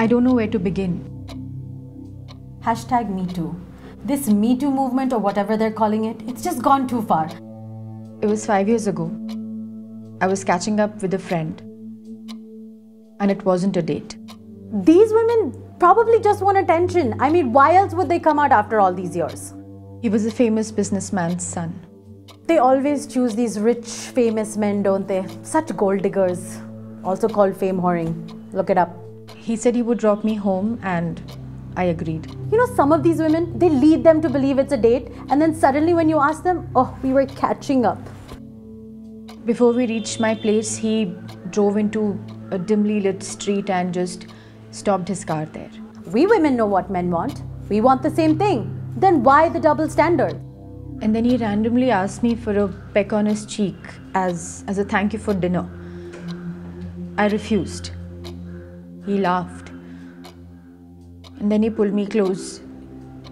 I don't know where to begin. Hashtag Me Too. This Me Too movement or whatever they're calling it, it's just gone too far. It was five years ago. I was catching up with a friend. And it wasn't a date. These women probably just want attention. I mean, why else would they come out after all these years? He was a famous businessman's son. They always choose these rich, famous men, don't they? Such gold diggers. Also called fame whoring. Look it up. He said he would drop me home, and I agreed. You know, some of these women, they lead them to believe it's a date, and then suddenly when you ask them, oh, we were catching up. Before we reached my place, he drove into a dimly lit street and just stopped his car there. We women know what men want. We want the same thing. Then why the double standard? And then he randomly asked me for a peck on his cheek as, as a thank you for dinner. I refused. He laughed. And then he pulled me close.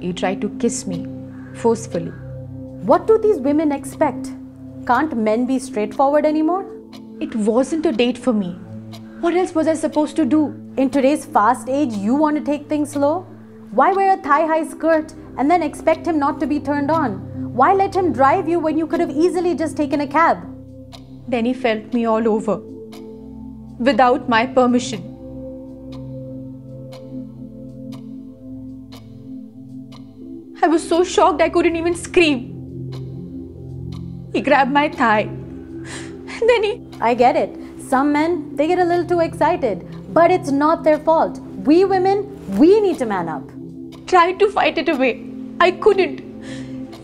He tried to kiss me forcefully. What do these women expect? Can't men be straightforward anymore? It wasn't a date for me. What else was I supposed to do? In today's fast age, you want to take things slow? Why wear a thigh high skirt and then expect him not to be turned on? Why let him drive you when you could have easily just taken a cab? Then he felt me all over without my permission. I was so shocked I couldn't even scream. He grabbed my thigh. And then he. I get it. Some men, they get a little too excited. But it's not their fault. We women, we need to man up. Tried to fight it away. I couldn't.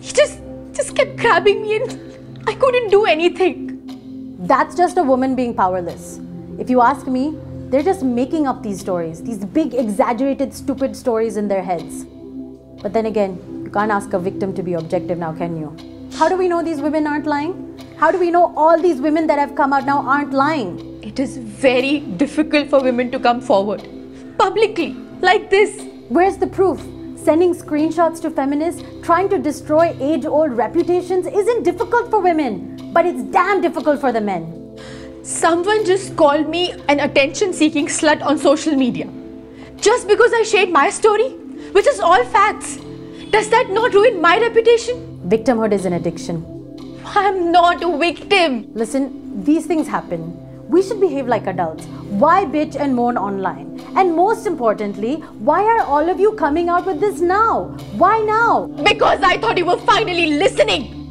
He just just kept grabbing me and I couldn't do anything. That's just a woman being powerless. If you ask me, they're just making up these stories, these big, exaggerated, stupid stories in their heads. But then again, you can't ask a victim to be objective now, can you? How do we know these women aren't lying? How do we know all these women that have come out now aren't lying? It is very difficult for women to come forward publicly like this. Where's the proof? Sending screenshots to feminists, trying to destroy age old reputations isn't difficult for women, but it's damn difficult for the men. Someone just called me an attention seeking slut on social media. Just because I shared my story, which is all facts. Does that not ruin my reputation? Victimhood is an addiction. I'm not a victim. Listen, these things happen. We should behave like adults. Why bitch and moan online? And most importantly, why are all of you coming out with this now? Why now? Because I thought you were finally listening.